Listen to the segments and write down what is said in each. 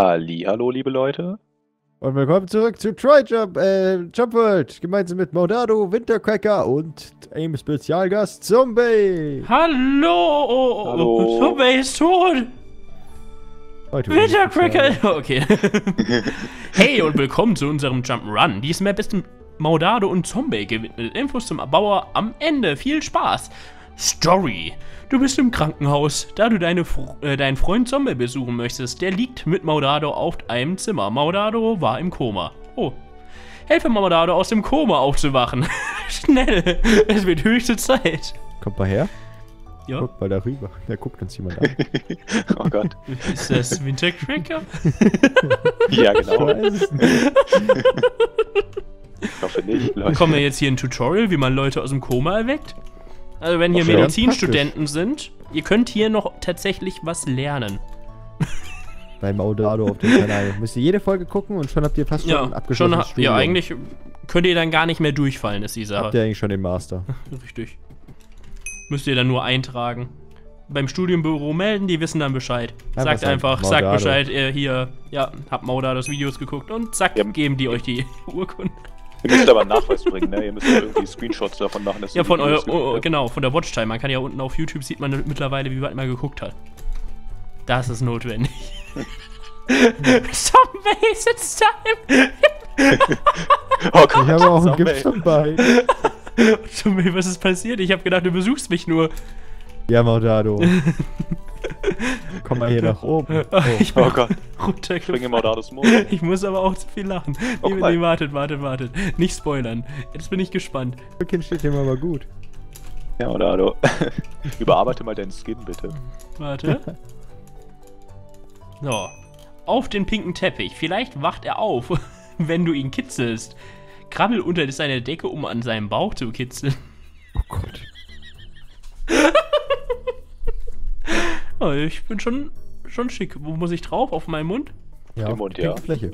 Hallo, liebe Leute. Und willkommen zurück zu Troy Jump, äh, Jump World, gemeinsam mit Maudado, Wintercracker und einem Spezialgast Zombie. Hallo! Hallo. Zombie ist tot! Heute Wintercracker! Okay. hey und willkommen zu unserem Jump'n'Run. Diese Map ist Maudado und Zombie gewidmet. Infos zum Erbauer am Ende. Viel Spaß! Story. Du bist im Krankenhaus, da du deine, Fr- äh, deinen Freund Zombie besuchen möchtest. Der liegt mit Maudado auf einem Zimmer. Maudado war im Koma. Oh. Helfe Maudado aus dem Koma aufzuwachen. Schnell! Es wird höchste Zeit. Kommt mal her. Ja. Guck mal darüber. Da guckt uns jemand an. Oh Gott. Ist das Wintercracker? Ja, Ich genau. weiß es nicht. Ich hoffe nicht, Leute. Bekommen wir jetzt hier ein Tutorial, wie man Leute aus dem Koma erweckt? Also wenn hier Ach ja, Medizinstudenten sind, ihr könnt hier noch tatsächlich was lernen. Bei Maudado auf dem Kanal. Müsst ihr jede Folge gucken und schon habt ihr fast schon Ja, abgeschlossenes schon, ha- Studium. ja, eigentlich könnt ihr dann gar nicht mehr durchfallen, ist die Habt Sache. ihr eigentlich schon den Master. Richtig. Müsst ihr dann nur eintragen. Beim Studienbüro melden, die wissen dann Bescheid. Einfach sagt einfach, sagt Maudado. Bescheid, ihr hier, ja, habt Mauda das Videos geguckt und zack, Ja. geben die euch die Urkunde. Ihr müsst aber einen Nachweis bringen, ne? Ihr müsst ja irgendwie Screenshots davon machen, dass Ja, ihr von geguckt oh, habt. genau, von der Watchtime. Man kann ja unten auf YouTube sieht man mittlerweile, wie weit man geguckt hat. Das ist notwendig. Zombie, it's time! Oh Gott, Ich habe auch einen. Gips dabei. Zombie, was ist passiert? Ich habe gedacht, du besuchst mich nur. Ja, Maudado. Komm mal hier nach oben. Oh. Ich bin Oh Gott, runtergefallen. mal das Mond. Ich muss aber auch zu viel lachen. Oh, nee, mal. nee, wartet, wartet, wartet. Nicht spoilern. Jetzt bin ich gespannt. Das Kind steht dem aber gut. Ja, hallo. Überarbeite mal deinen Skin, bitte. Warte. So. Auf den pinken Teppich. Vielleicht wacht er auf, wenn du ihn kitzelst. Krabbel unter seine Decke, um an seinem Bauch zu kitzeln. Oh Gott. Oh, ich bin schon, schon schick. Wo muss ich drauf? Auf meinen Mund? Ja, Im auf Mund, die ja. Fläche.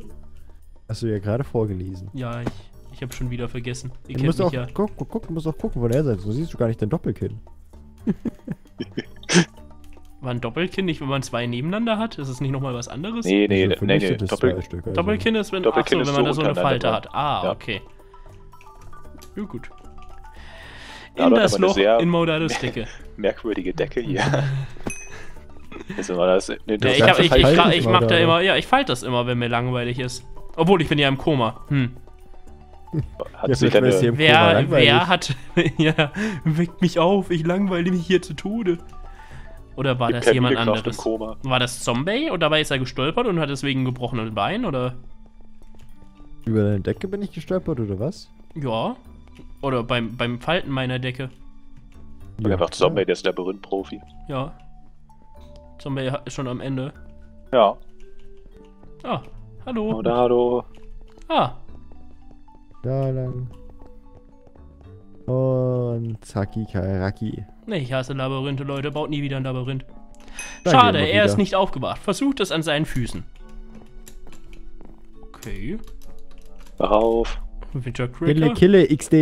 Hast du ja gerade vorgelesen. Ja, ich, ich habe schon wieder vergessen. Ihr Du kennt musst auch, ja. guck, guck, guck, du musst auch gucken, wo der ist. So siehst du gar nicht dein Doppelkinn. War ein Doppelkinn nicht, wenn man zwei nebeneinander hat? Ist es nicht nochmal was anderes? Nee, nee, Also nee, nee. Doppel Stück, also. Doppelkinn ist, wenn, Doppelkinn ach so, ist wenn man so da so eine Falte hat. Ah, Ja. okay. Ja, gut. In das eine Loch in Maudados Decke. Merkwürdige Decke hier. Ist immer das. Ja, das ich, hab, ich, ich, Falte ich, ich ich mach da, immer, ja, ich falte das immer, wenn mir langweilig ist. Obwohl, ich bin ja im Koma. Hm. hat Ja, sich Koma Wer, wer hat, ja, weckt mich auf, ich langweile mich hier zu Tode. Oder war das keine jemand anderes? Koma. War das Zombie und dabei ist er gestolpert und hat deswegen gebrochenen Bein, oder? Über deine Decke bin ich gestolpert, oder was? Ja. Oder beim, beim Falten meiner Decke. Und einfach Zombie, der ist Labyrinth-Profi. Ja. Zombie ist schon am Ende. Ja. Ah, hallo. Oder hallo. Ah, Da lang. Und Zaki Kairaki. nee, ich hasse Labyrinthe, Leute. Baut nie wieder ein Labyrinth. Schade, er ist nicht aufgewacht. Versucht es an seinen Füßen. Okay. Wach Winter Kille. Kille, XD.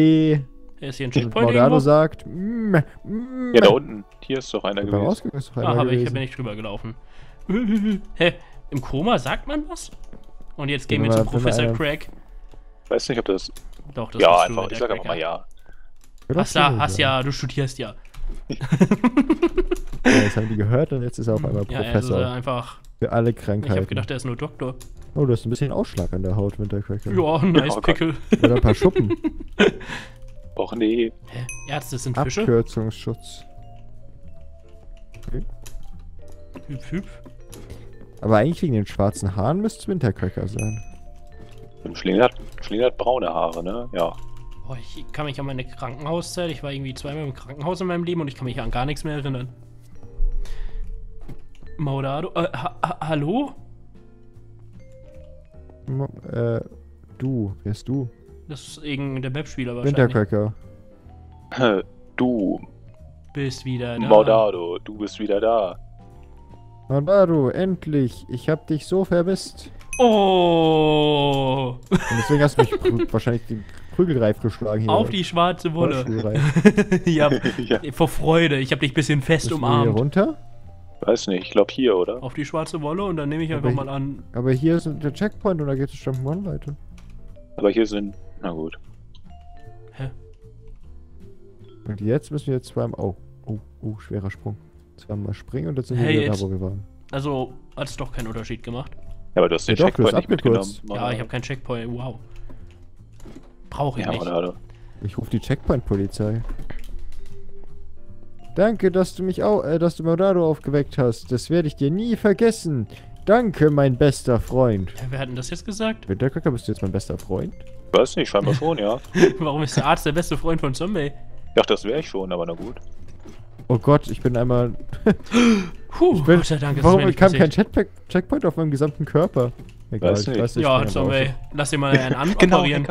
Er ist hier ein Checkpoint irgendwo. sagt, mm, mm, Ja, da unten. Hier ist doch einer Beim gewesen. Ausgang ist doch einer Ah, aber ich bin nicht drüber gelaufen. Hä? Im Koma sagt man was? Und jetzt gehen Ja, wir zu Professor Craig. Weiß nicht, ob das. Doch, das ja, bist du, einfach. Ich sag einfach mal ja. Ja, Hast, ja, hast ja, du studierst ja. Ja, das haben die gehört und jetzt ist er auf einmal Ja, also Professor. einfach. Für alle Ich Krankheiten. habe gedacht, er ist nur Doktor. oh, du hast ein bisschen Ausschlag an der Haut, Wintercracker. Ja, nice Gott. Pickel. Oder ein paar Schuppen. Och nee. Hä? Ärzte sind Fische? Abkürzungsschutz. Hüpf, hüpf. Aber eigentlich wegen den schwarzen Haaren müsste es Wintercracker sein. Und Schlinger hat, Schlinger hat braune Haare, ne? Ja. Boah, ich kann mich an meine Krankenhauszeit. Ich war irgendwie zweimal im Krankenhaus in meinem Leben und ich kann mich an gar nichts mehr erinnern. Maudado? Äh, ha ha hallo? Mo- Äh, du, wer ist du? Das ist irgendein Webspieler wahrscheinlich. Wintercracker. Du, Bist wieder da. Maudado, du bist wieder da. Maudado, endlich! Ich hab dich so vermisst. Oh! Und deswegen hast du mich wahrscheinlich den Prügelreif geschlagen hier. Auf die schwarze Wolle. Ja, ja. vor Freude. Ich habe dich ein bisschen fest Müssen wir hier umarmt. runter? Weiß nicht, ich glaube hier, oder? Auf die schwarze Wolle und dann nehme ich Aber einfach ich- mal an. Aber hier ist der Checkpoint und da geht es Jump'n'Run weiter. Aber hier sind. Na gut. Hä? Und jetzt müssen wir jetzt zweimal. Oh, oh, oh, schwerer Sprung. Zweimal springen und jetzt sind wir Hey, wieder jetzt- da, wo wir waren. Also hat es doch keinen Unterschied gemacht. Ja, aber du hast den Ja doch, Checkpoint nicht mitgenommen. abgekürzt. Ja, ich habe keinen Checkpoint. Wow. Brauche ich Ja, nicht. oder, oder. Ich rufe die Checkpoint-Polizei. Danke, dass du mich auch, äh, dass du Maudado aufgeweckt hast. Das werde ich dir nie vergessen. Danke, mein bester Freund. Ja, Wer hat denn das jetzt gesagt? Winterköcker, bist du jetzt mein bester Freund? Weiß nicht, scheinbar schon, ja. Warum ist der Arzt der beste Freund von Zombie? Ich dachte, das wäre ich schon, aber na gut. Oh Gott, ich bin einmal. Puh, Ich bin, Gott sei Dank warum mir nicht kam kein. Checkpoint, Checkpoint auf meinem gesamten Körper? Egal, Weiß nicht. ich bin Ja, Zombie, lass dir mal einen an Genau, operieren.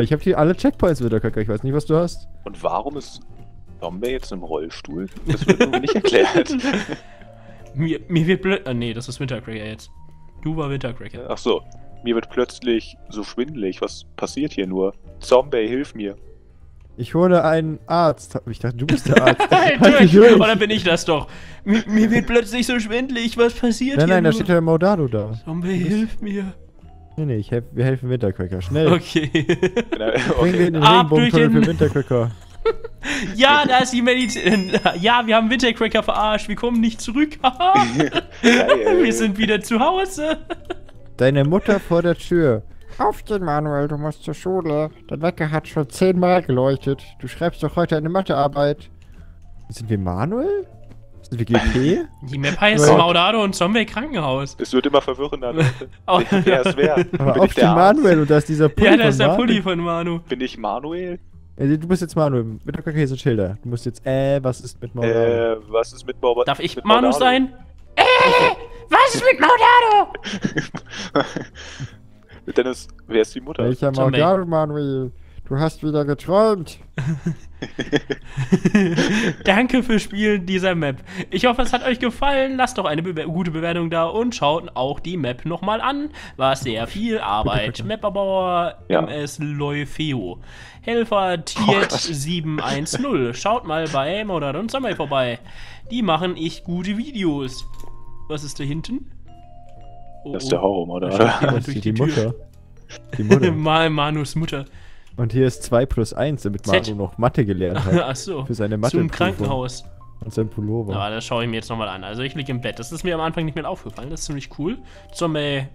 Ich habe hier alle Checkpoints, Winterköcker. Ich weiß nicht, was du hast. Und warum ist Zombie jetzt im Rollstuhl? Das wird irgendwie nicht erklärt. Mir, mir wird blöd. Ah, nee, das ist Wintercracker jetzt. Du war Wintercracker. Ach so. Mir wird plötzlich so schwindelig. Was passiert hier nur? Zombie, hilf mir. Ich hole einen Arzt. Ich dachte, du bist der Arzt. Halt Entschuldigung, ruhig. Oder bin ich das doch? Mir, mir wird plötzlich so schwindelig. Was passiert Nein, hier nein, da nur? steht ja Maudado da. Zombie, hilf mir. Nee, nee, ich helf, wir helfen Winterköcker. Schnell. Okay. Bringen wir in den Ab durch Regenbogentunnel den- für Winterköcker. ja, da ist die Medizin. Ja, wir haben Wintercracker verarscht. Wir kommen nicht zurück. Wir sind wieder zu Hause. Deine Mutter vor der Tür. Aufstehen, Manuel, du musst zur Schule. Dein Wecker hat schon zehnmal geleuchtet. Du schreibst doch heute eine Mathearbeit. Sind wir Manuel? Sind wir GP? Die Map heißt Ja. Maudado und Zombie Krankenhaus. Es wird immer verwirrender, Leute. Oh, Wer ist wer? Aber der Arzt? Manuel, und da ist dieser Pulli Ja, da ist der Manuel. Pulli von Manu. Bin ich Manuel? Also, du bist jetzt Manuel. Winterköcker, hier sind Schilder. Du musst jetzt, äh, was ist mit Manuel? Äh, was ist mit Maudado? Darf ich mit Manu Maudado? sein? Äh, was ist mit Maudado? Dennis, wer ist die Mutter? Welcher. Maudado, Manuel? Du hast wieder geträumt. Danke fürs Spielen dieser Map. Ich hoffe, es hat euch gefallen. Lasst doch eine bewer gute Bewertung da und schaut auch die Map nochmal an. War sehr viel Arbeit. Mapperbauer Ja. MS Leufeo. Helfer Oh Tiet Gott. 710. Schaut mal bei Modern und Zombie vorbei. Die machen echt gute Videos. Was ist da hinten? Oh, Das ist der Home, oder? Da die die. Mutter. Die Mutter. Ma Manus Mutter. Und hier ist 2 plus 1, damit Z. Noch Mathe gelernt hat. Achso. Für seine Mathe. Zum Krankenhaus. Und sein Pullover. Aber das schaue ich mir jetzt nochmal an. Also ich liege im Bett. Das ist mir am Anfang nicht mehr aufgefallen. Das ist ziemlich cool. Zombie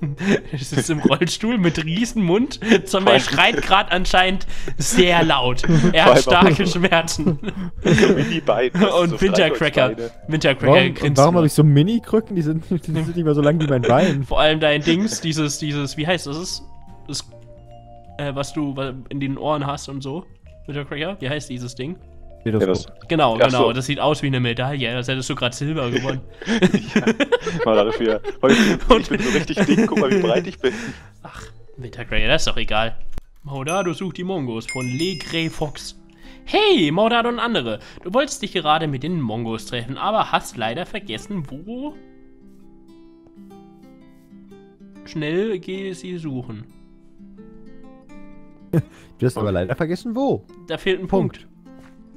sitzt im Rollstuhl mit Riesenmund. Zombie schreit gerade anscheinend sehr laut. Er hat starke Schmerzen. wie die beiden. Und so Wintercracker. Wintercracker Warum, grinst warum habe ich so Mini-Krücken? Die sind, die sind nicht mehr so lang wie mein Bein. Vor allem dein Dings, dieses, dieses, wie heißt das? Das, äh, was du in den Ohren hast und so. Wintercracker, wie heißt dieses Ding? Ja, das Genau, Ach genau. so. Das sieht aus wie eine Medaille. Das hättest du gerade Silber gewonnen. war gerade für. Heute, ich bin so richtig dick, guck mal, wie breit ich bin. Ach, Wintercracker, das ist doch egal. Maudado sucht die Mongos von Le Grey Fox. Hey, Maudado und andere. Du wolltest dich gerade mit den Mongos treffen, aber hast leider vergessen, wo. Schnell geh sie suchen. Du hast aber leider vergessen, wo. Da fehlt ein Punkt.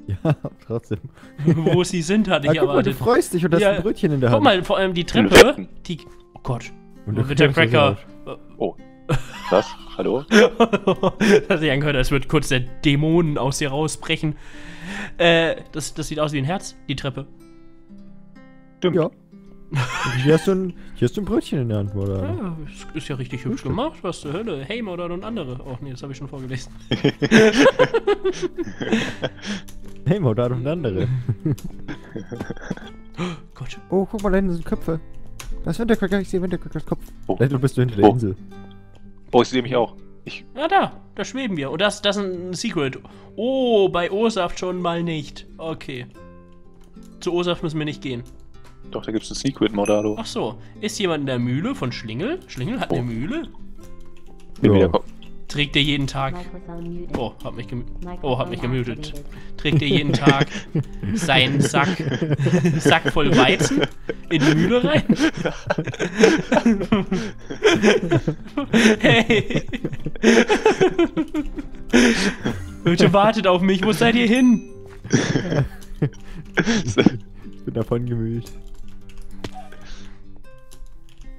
Ja, trotzdem. wo sie sind, hatte Ah, ich guck mal, du freust dich und hast Ja, ein Brötchen in der Hand. Guck mal, vor allem die Treppe. Die. Oh Gott. Und du Wintercracker. Oh. Was? Hallo? das ich angehört, als wird kurz der Dämonen aus dir rausbrechen. Äh, das, das sieht aus wie ein Herz, die Treppe. Stimmt. Ja. Hier hast, du ein, hier hast du ein Brötchen in der Hand, oder? Ja, ist, ist ja richtig hübsch gemacht, was zur Hölle. Hey, Modern und andere. Oh nee, das habe ich schon vorgelesen. Hey, Maudado und andere. Gott. Oh, guck mal, da hinten sind Köpfe. Da ist Wintercracker, ich sehe Wintercrackers Kopf. Oh. Du bist du hinter der Oh. Insel. Oh, ich sehe mich auch. Ich, Ja, da, da schweben wir. Und das, das ist ein Secret. Oh, bei Ursaft schon mal nicht. Okay. Zu Ursaft müssen wir nicht gehen. Doch, da gibt's ein Secret, Mordado. Ach so, ist jemand in der Mühle von Schlingel? Schlingel hat eine Oh. Mühle? Bin Ja. wieder Trägt er jeden Tag. Oh, hab mich gemütet. Oh, hab mich gemutet. Trägt er jeden Tag seinen Sack, Sack voll Weizen in die Mühle rein? hey! Bitte wartet auf mich, wo seid ihr hin? bin davon gemüht.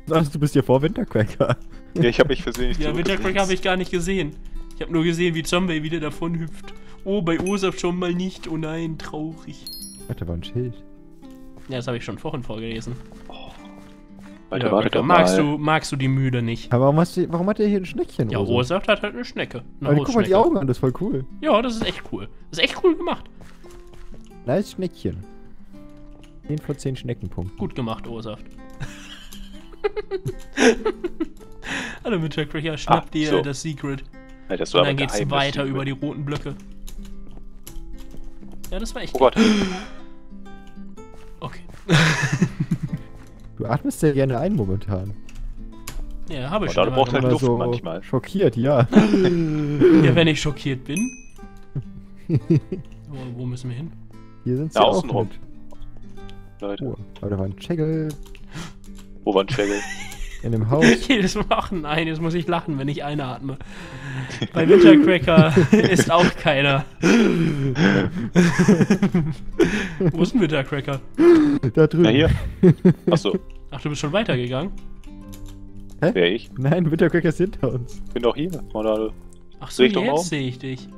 Sagst du bist hier vor Wintercracker. Ja, ich habe mich versehentlich Ja, Wintercrack zurückgesetzt. habe ich gar nicht gesehen. Ich habe nur gesehen, wie Zombie wieder davon hüpft. Oh, bei Osaf schon mal nicht. Oh nein, traurig. Warte, war ein Schild. Ja, das habe ich schon vorhin vorgelesen. Alter, Ja, warte doch magst, mal. du, magst du die Müde nicht? Aber warum, hast du, warum hat der hier ein Schneckchen? Ja? Osaf hat halt eine Schnecke. Eine Aber guck mal die. Augen an, das ist voll cool. Ja, das ist echt cool. Das ist echt cool gemacht. Nice Schneckchen. 10 von 10 Schneckenpunkten. Gut gemacht, Osaf. Hallo Wintercracker, schnapp Ah, dir so. das Secret. Alter, das Und dann geht's geheim, weiter Secret. über die roten Blöcke. Ja, das war echt Oh Gott. Okay. Du atmest sehr gerne ein momentan. Ja, habe ich Oh, schon braucht gemacht. Luft so manchmal. schockiert, ja. Ja, wenn ich schockiert bin. wo, wo müssen wir hin? Hier sind sie Ja, auch außenrum. mit. Leute, Oh, aber da war ein Chegel wo war ein Schägel? in dem Haus. Jedes Mal, ach nein, jetzt muss ich lachen, wenn ich einatme. Bei Wintercracker ist auch keiner. Wo ist ein Wintercracker? da drüben. Na hier. Achso, Ach, du bist schon weitergegangen? wer ich? Nein, Wintercracker ist hinter uns. Bin doch hier. Mal Ach so, Richtung jetzt sehe ich dich.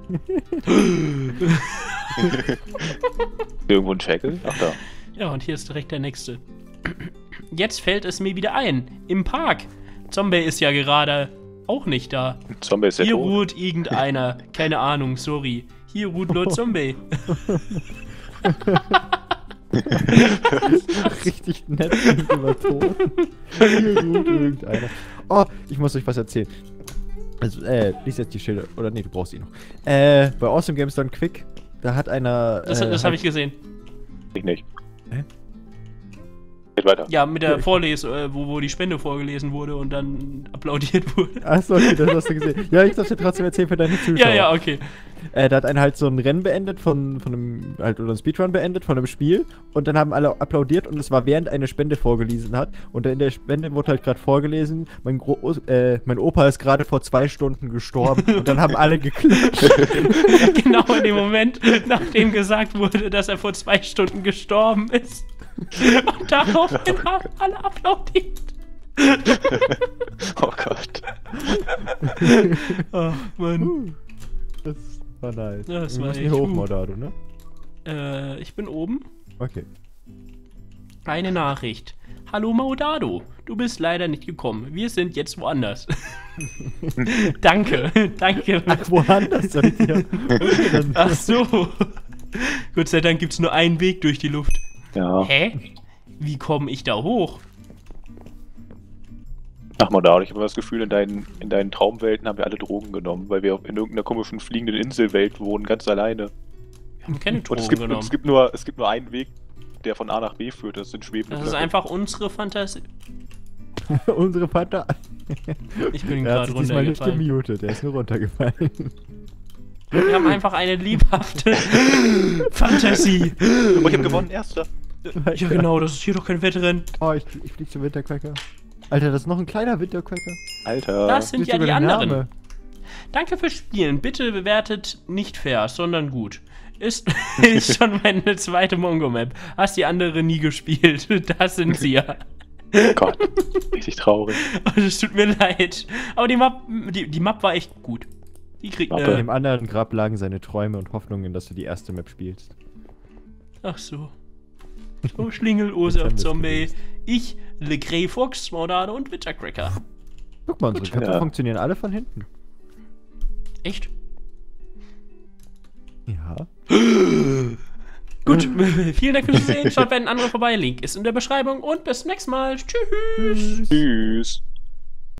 irgendwo ein Schägel? Ach da. Ja, und hier ist direkt der nächste. Jetzt fällt es mir wieder ein. Im Park. Zombie ist ja gerade auch nicht da. Zombie ist ja Hier tot. ruht irgendeiner. Keine Ahnung, sorry. Hier ruht Lord Zombie. Richtig nett gegenüber Ton. Hier ruht irgendeiner. Oh, ich muss euch was erzählen. Also, äh, lies jetzt die Schilder. Oder nee, du brauchst sie noch. Äh, bei Awesome Games Done Quick, da hat einer. Das, äh, das habe ich gesehen. Ich nicht. Hä? Geht weiter. Ja, mit der Vorles, äh, wo, wo die Spende vorgelesen wurde und dann applaudiert wurde. Achso, okay, das hast du gesehen. Ja, ich darf dir trotzdem erzählen für deine Zuschauer. Ja, ja, okay. Äh, da hat einer halt so ein Rennen beendet von, von einem, halt, oder ein Speedrun beendet von einem Spiel und dann haben alle applaudiert und es war während eine Spende vorgelesen hat und in der Spende wurde halt gerade vorgelesen, mein, Gro äh, mein Opa ist gerade vor zwei Stunden gestorben und dann haben alle geklatscht. genau in dem Moment, nachdem gesagt wurde, dass er vor zwei Stunden gestorben ist. Und daraufhin haben alle applaudiert. Oh Gott. Ach, Mann. Das war nice. Ja, das Wir war müssen echt hier hoch. Mordado, ne? Äh, ich bin oben. Okay. Eine Nachricht. Hallo Maudado, du bist leider nicht gekommen. Wir sind jetzt woanders. danke, danke. Ach, woanders? Okay, dann- Ach so. Gott sei Dank gibt's nur einen Weg durch die Luft. Ja. Hä? Wie komme ich da hoch? Ach mal da, ich habe immer das Gefühl, in deinen, in deinen Traumwelten haben wir alle Drogen genommen, weil wir in irgendeiner komischen fliegenden Inselwelt wohnen, ganz alleine. Wir haben keine Und Drogen es gibt, und genommen. es gibt, nur, es gibt nur einen Weg, der von A nach B führt, das sind schwebende das ist Blöcke. einfach unsere Fantasie. Unsere Vater. Ich bin Er hat gerade sich diesmal nicht runtergefallen. gemutet, er ist nur runtergefallen. Wir haben einfach eine lebhafte Fantasie. Oh, ich habe gewonnen, erster. Ja genau, das ist hier doch kein Wettrennen. Oh, ich, ich flieg zum Wintercracker. Alter, das ist noch ein kleiner Wintercracker. Alter. Das sind Ist ja die der anderen. Name. Danke fürs Spielen. Bitte bewertet nicht fair, sondern gut. Ist, ist schon meine zweite Mongo-Map. Hast die andere nie gespielt. Das sind sie ja. Oh Gott, richtig traurig. Es tut mir leid. Aber die Map, die, die Map war echt gut. Die kriegt eine. dem anderen Grab lagen seine Träume und Hoffnungen, dass du die erste Map spielst. Ach so. So, Schlingel, wir's Zombie. Ich, Le Grey Fox, Mornado und Wintercracker. Guck mal, unsere Gut. Köpfe Ja. funktionieren alle von hinten. Echt? Ja. Gut, vielen Dank fürs Sehen. Schaut, wenn ein anderer vorbei. Link ist in der Beschreibung und bis zum nächsten Mal. Tschüss. Tschüss.